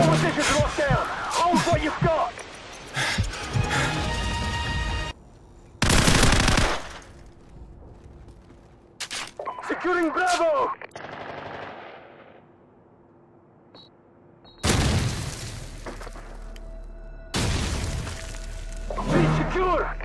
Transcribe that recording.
lockdown. Hold what you've got. Securing Bravo! Be secure!